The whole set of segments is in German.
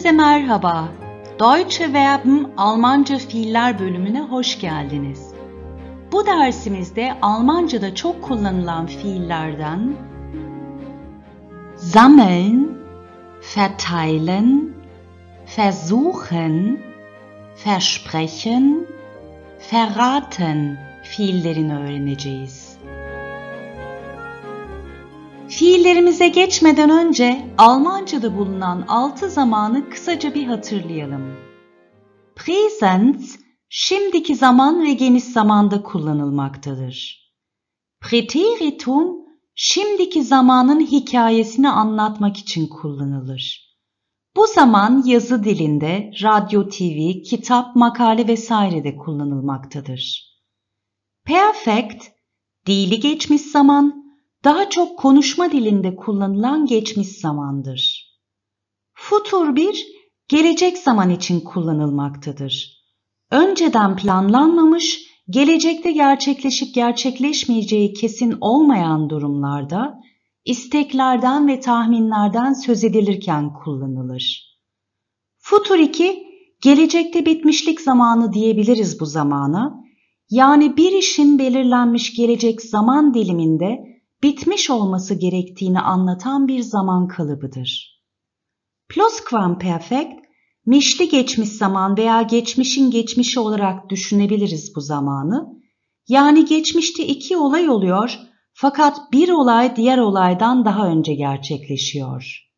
Herkese merhaba. Deutsche Verben Almanca fiiller bölümüne hoş geldiniz. Bu dersimizde Almanca'da çok kullanılan fiillerden sammeln, verteilen, versuchen, versprechen, verraten fiillerini öğreneceğiz. Fiillerimize geçmeden önce Almanca'da bulunan altı zamanı kısaca bir hatırlayalım. Präsens, şimdiki zaman ve geniş zamanda kullanılmaktadır. Präteritum, şimdiki zamanın hikayesini anlatmak için kullanılır. Bu zaman yazı dilinde, radyo, TV, kitap, makale vesairede kullanılmaktadır. Perfect, dili geçmiş zaman, daha çok konuşma dilinde kullanılan geçmiş zamandır. Futur bir, gelecek zaman için kullanılmaktadır. Önceden planlanmamış, gelecekte gerçekleşip gerçekleşmeyeceği kesin olmayan durumlarda, isteklerden ve tahminlerden söz edilirken kullanılır. Futur 2, gelecekte bitmişlik zamanı diyebiliriz bu zamana. Yani bir işin belirlenmiş gelecek zaman diliminde bitmiş olması gerektiğini anlatan bir zaman kalıbıdır. Plusquamperfekt, mişli geçmiş zaman veya geçmişin geçmişi olarak düşünebiliriz bu zamanı. Yani geçmişte iki olay oluyor fakat bir olay diğer olaydan daha önce gerçekleşiyor.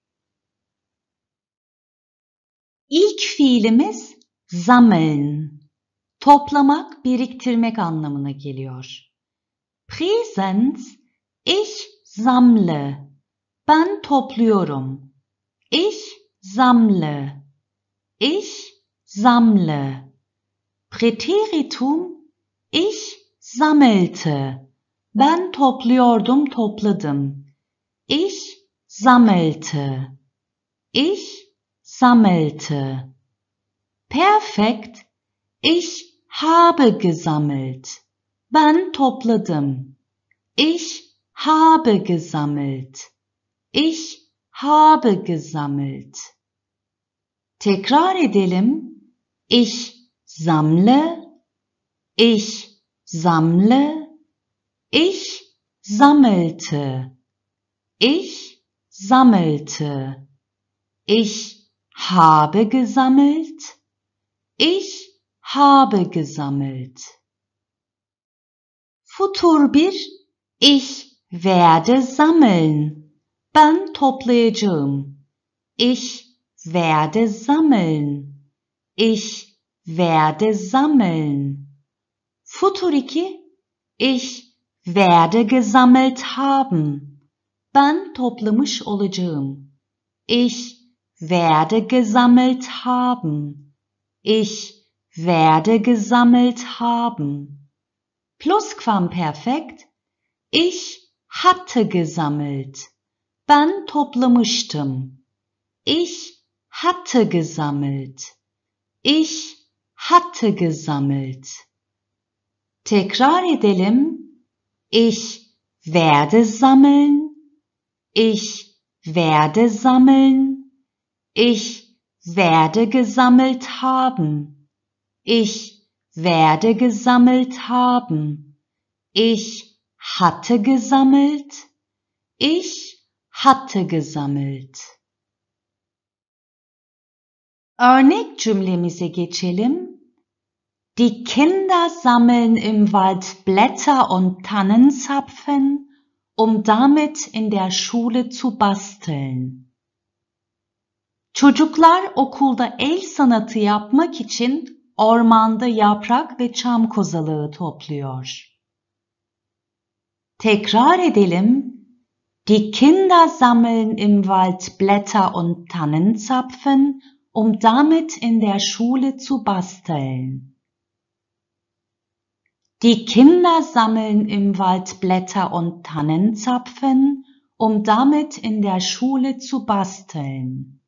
İlk fiilimiz sammeln. Toplamak, biriktirmek anlamına geliyor. Präsens Ich sammle. Ben topluyorum. Ich sammle. Ich sammle. Präteritum ich sammelte. Ben topluyordum, topladım. Ich sammelte. Ich sammelte. Perfekt. Ich habe gesammelt. Ben topladım. Ich habe gesammelt. Ich habe gesammelt. Tekrar edelim. Ich sammle. Ich sammle. Ich sammelte. Ich sammelte. Ich habe gesammelt. Ich habe gesammelt. Futur bir ich werde sammeln. Ben toplayacağım. Ich werde sammeln. Ich werde sammeln. Futur 2. Ich werde gesammelt haben. Ben toplamış olacağım. Ich werde gesammelt haben. Ich werde gesammelt haben. Plusquamperfekt. Ich hatte gesammelt. Ben toplamıştım. Ich hatte gesammelt. Ich hatte gesammelt. Tekrar edelim. Ich werde sammeln. Ich werde sammeln. Ich werde gesammelt haben. Ich werde gesammelt haben. Ich hatte gesammelt, ich hatte gesammelt. Örnek cümlemize geçelim. Die Kinder sammeln im Wald Blätter und Tannenzapfen, um damit in der Schule zu basteln. Çocuklar okulda el sanatı yapmak için ormanda yaprak ve çam kozalığı topluyor. Tekrar edelim. Die Kinder sammeln im Wald Blätter und Tannenzapfen, um damit in der Schule zu basteln. Die Kinder sammeln im Wald Blätter und Tannenzapfen, um damit in der Schule zu basteln.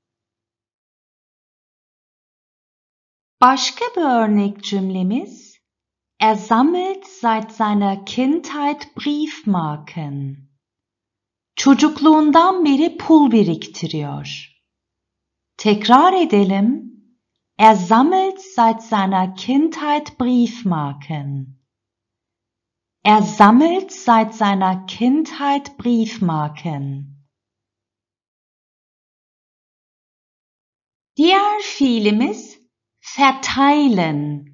Başka bir örnek cümlemiz Er sammelt seit seiner Kindheit Briefmarken. Çocukluğundan beri pul biriktiriyor. Tekrar edelim. Er sammelt seit seiner Kindheit Briefmarken. Er sammelt seit seiner Kindheit Briefmarken. Diğer fiilimiz verteilen.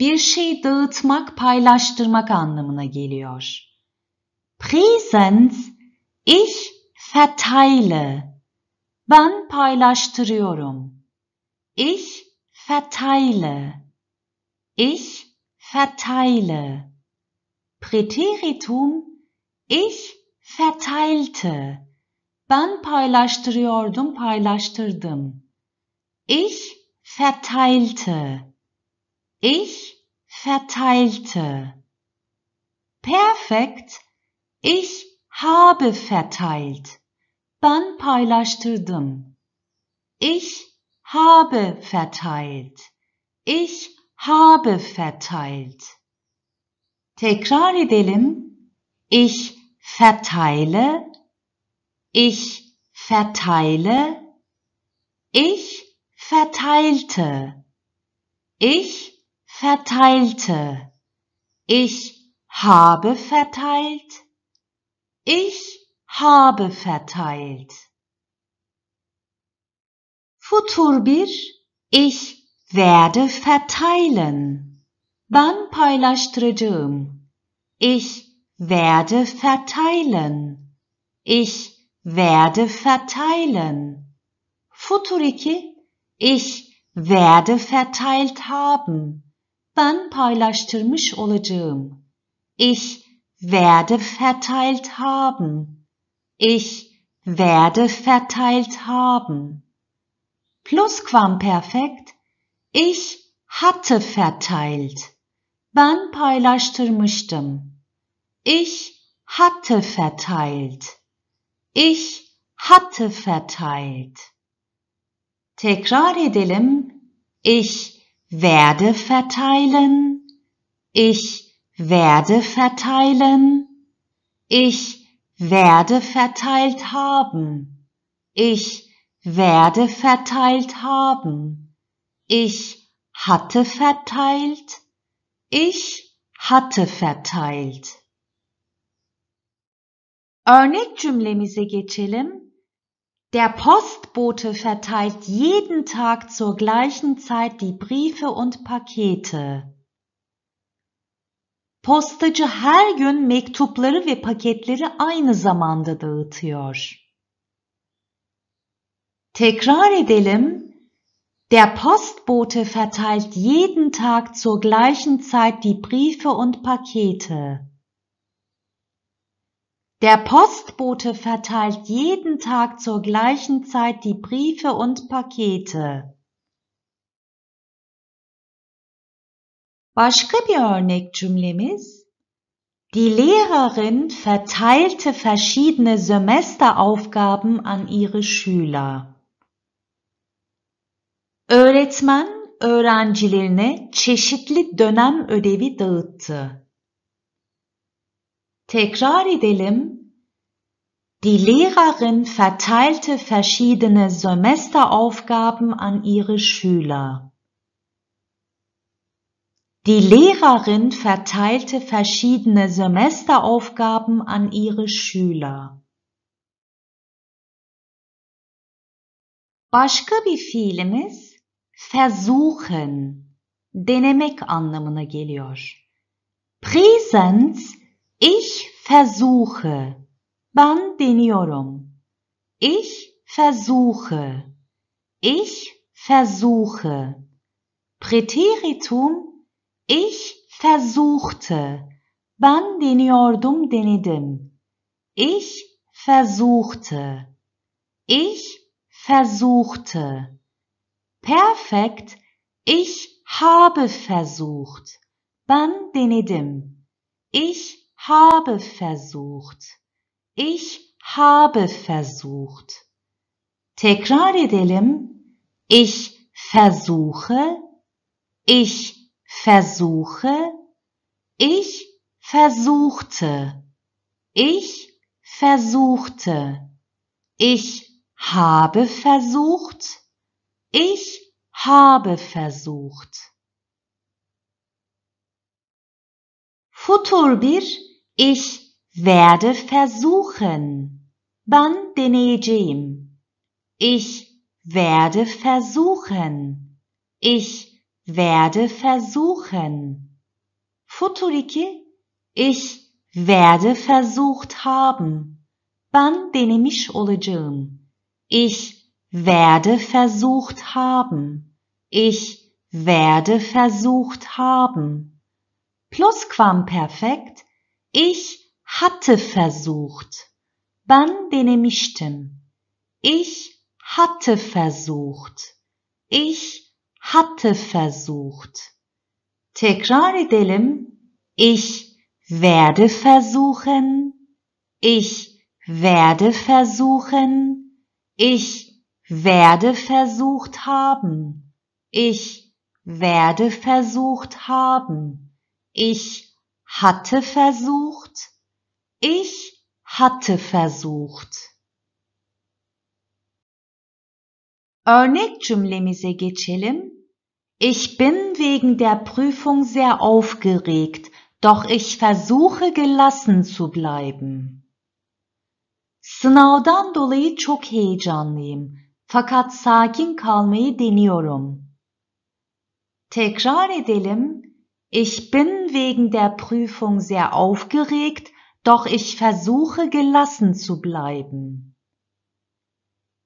Bir şey dağıtmak, paylaştırmak anlamına geliyor. Präsens, ich verteile. Ben paylaştırıyorum. Ich verteile. Ich verteile. Präteritum, ich verteilte. Ben paylaştırıyordum, paylaştırdım. Ich verteilte. Ich verteilte. Perfekt. Ich habe verteilt. Ben paylaştırdım. Ich habe verteilt. Ich habe verteilt. Tekrar edelim. Ich verteile. Ich verteile. Ich verteilte. Ich verteilte. Ich habe verteilt. Ich habe verteilt. Futur 1 Ich werde verteilen. Ben paylaştıracağım. Ich werde verteilen. Ich werde verteilen. Futur 2 Ich werde verteilt haben. Ben paylaştırmış olacağım. Ich werde verteilt haben. Ich werde verteilt haben. Plusquamperfekt. Ich hatte verteilt. Ben paylaştırmıştım. Ich hatte verteilt. Ich hatte verteilt. Tekrar edelim. Ich werde verteilen. Ich werde verteilen. Ich werde verteilt haben. Ich werde verteilt haben. Ich hatte verteilt. Ich hatte verteilt. Örnek cümlemize geçelim. Der Postbote verteilt jeden Tag zur gleichen Zeit die Briefe und Pakete. Postacı her gün mektupları ve paketleri aynı zamanda dağıtıyor. Tekrar edelim. Der Postbote verteilt jeden Tag zur gleichen Zeit die Briefe und Pakete. Der Postbote verteilt jeden Tag zur gleichen Zeit die Briefe und Pakete. Başka bir örnek cümlemiz Die Lehrerin verteilte verschiedene Semesteraufgaben an ihre Schüler. Öğretmen öğrencilerine çeşitli dönem ödevi dağıttı. Tekrar edelim. Die Lehrerin verteilte verschiedene Semesteraufgaben an ihre Schüler. Die Lehrerin verteilte verschiedene Semesteraufgaben an ihre Schüler. Başka bir fiilimiz versuchen, denemek anlamına geliyor. Präsens Ich versuche. Ben deniyorum. Ich versuche. Ich versuche. Präteritum. Ich versuchte. Ben deniyordum, denedim. Ich versuchte. Ich versuchte. Perfekt. Ich habe versucht. Ben denedim. Ich habe versucht. Ich habe versucht. Tekrar edelim. Ich versuche. Ich versuche. Ich versuchte. Ich versuchte. Ich habe versucht. Ich habe versucht. Futur 1 Ich werde versuchen. Ben deneyeceğim. Ich werde versuchen. Ich werde versuchen. Futur 2 Ich werde versucht haben. Ben denemiş olacağım. Ich werde versucht haben. Ich werde versucht haben. Plusquamperfekt. Ich hatte versucht. Ben denemiştim. Ich hatte versucht. Ich hatte versucht. Tekrar edelim. Ich werde versuchen. Ich werde versuchen. Ich werde versucht haben. Ich werde versucht haben. Ich hatte versucht. Ich hatte versucht. Örnek cümlemize geçelim. Ich bin wegen der Prüfung sehr aufgeregt, doch ich versuche gelassen zu bleiben. Sınavdan dolayı çok heyecanlıyım fakat sakin kalmayı deniyorum. Tekrar edelim. Ich bin wegen der Prüfung sehr aufgeregt, doch ich versuche gelassen zu bleiben.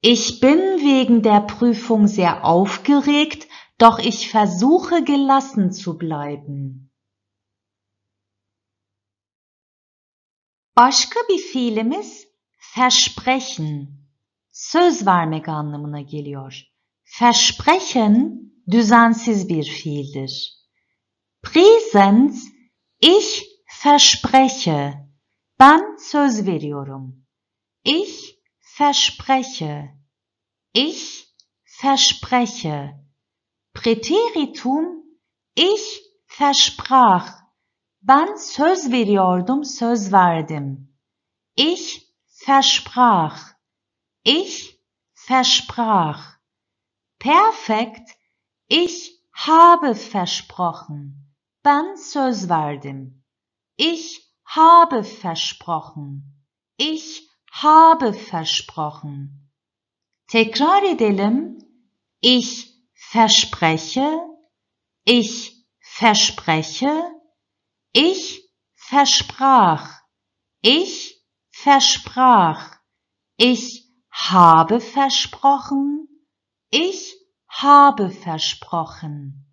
Ich bin wegen der Prüfung sehr aufgeregt, doch ich versuche gelassen zu bleiben. Başka bir fiilimiz versprechen, söz vermek anlamına geliyor. Versprechen düzensiz bir fiildir. Präsens, ich verspreche, ben söz veriyorum. Ich verspreche, ich verspreche. Präteritum, ich versprach, ben söz veriyordum, söz verdim. Ich versprach. Ich versprach. Perfekt. Ich habe versprochen. Ben söz verdim. Ich habe versprochen. Ich habe versprochen. Tekrar edelim. Ich verspreche. Ich verspreche. Ich versprach. Ich versprach. Ich habe versprochen. Ich habe versprochen.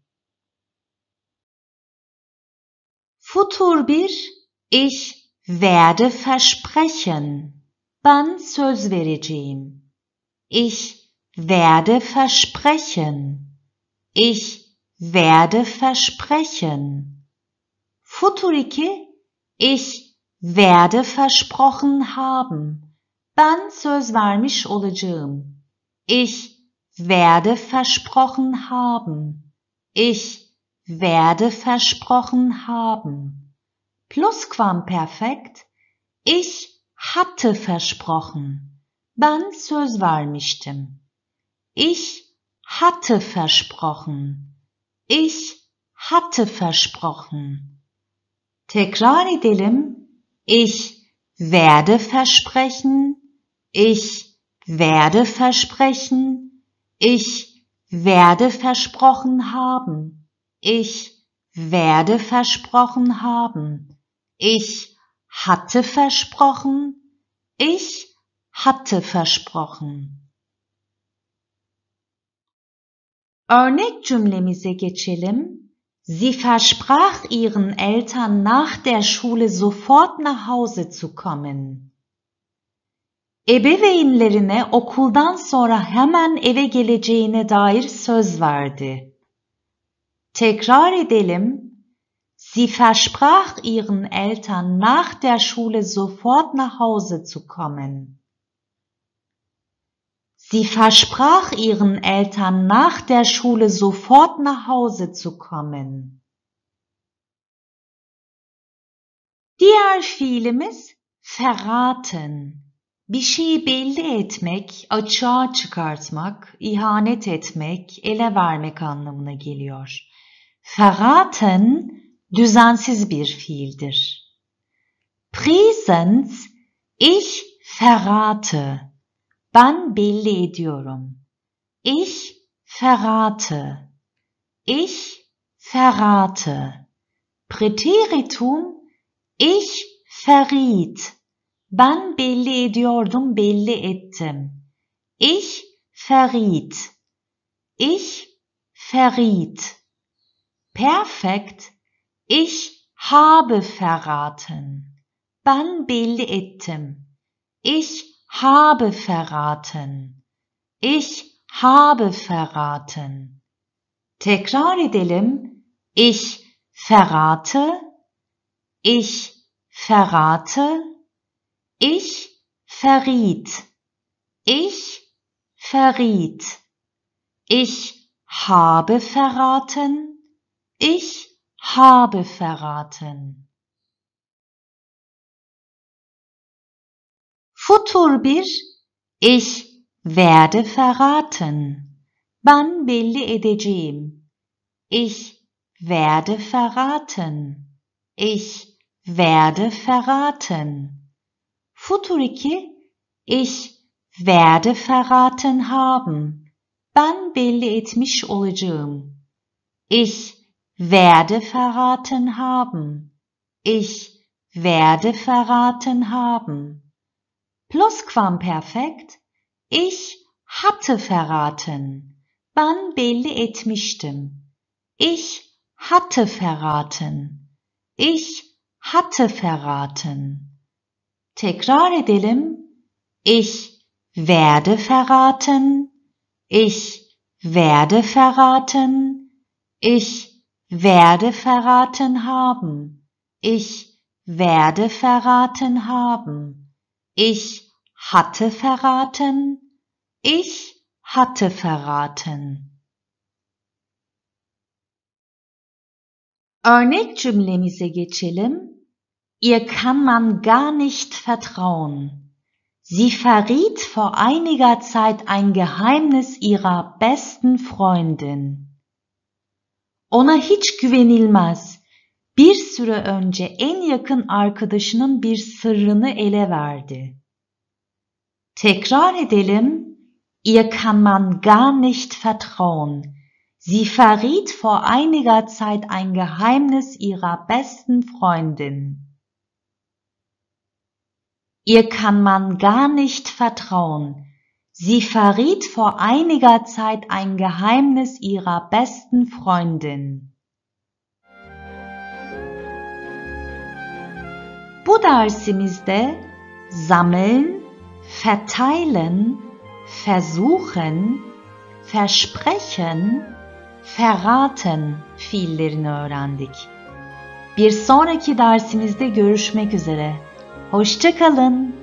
Futur 1 Ich werde versprechen. Ben söz vereceğim. Ich werde versprechen. Ich werde versprechen. Futur 2 Ich werde versprochen haben. Ben söz vermiş olacağım. Ich werde versprochen haben. Ich werde versprochen haben. Plusquamperfekt. Ich hatte versprochen. Ben söz vermiştim. Ich hatte versprochen. Ich hatte versprochen. Tekrar edelim. Ich werde versprechen. Ich werde versprechen. Ich werde versprochen haben. Ich werde versprochen haben. Ich hatte versprochen. Ich hatte versprochen. Örnek cümlemize geçelim. Sie versprach ihren Eltern nach der Schule sofort nach Hause zu kommen. Ebeveynlerine okuldan sonra hemen eve geleceğine dair söz verdi. Tekrar edelim. Sie versprach ihren Eltern nach der Schule sofort nach Hause zu kommen. Sie versprach ihren Eltern nach der Schule sofort nach Hause zu kommen. Diğer fiilimiz verraten, bir şeyi belli etmek, açığa çıkartmak, ihanet etmek, ele vermek anlamına geliyor. Verraten düzensiz bir fiildir. Presens ich verrate. Ben belli ediyorum. Ich verrate. Ich verrate. Präteritum ich verriet. Ben belli ediyordum, belli ettim. Ich verriet. Ich verriet. Perfekt. Ich habe verraten. Ben ettim. Ich habe verraten. Ich habe verraten. Tekrar edelim. Ich verrate. Ich verrate. Ich verriet. Ich verriet. Ich habe verraten. Ich habe verraten. Futur 1 Ich werde verraten. Ben belli edeceğim. Ich werde verraten. Ich werde verraten. Futur 2 Ich werde verraten haben. Ben belli etmiş olacağım. Ich werde verraten haben. Ich werde verraten haben. Plusquamperfekt. Ich hatte verraten. Ben belli etmiştim. Ich hatte verraten. Ich hatte verraten. Tekrar edelim. Ich werde verraten. Ich werde verraten. Ich werde verraten haben. Ich werde verraten haben. Ich hatte verraten. Ich hatte verraten. Örnek cümlemize geçelim. Ihr kann man gar nicht vertrauen. Sie verriet vor einiger Zeit ein Geheimnis ihrer besten Freundin. Ona hiç güvenilmez. Bir süre önce en yakın arkadaşının bir sırrını ele verdi. Tekrar edelim. Ihr kann man gar nicht vertrauen. Sie verriet vor einiger Zeit ein Geheimnis ihrer besten Freundin. Ihr kann man gar nicht vertrauen. Sie verriet vor einiger Zeit ein Geheimnis ihrer besten Freundin. Bu dersimizde sammeln, verteilen, versuchen, versprechen, verraten fiillerini öğrendik. Bir sonraki dersimizde görüşmek üzere. Hoşçakalın.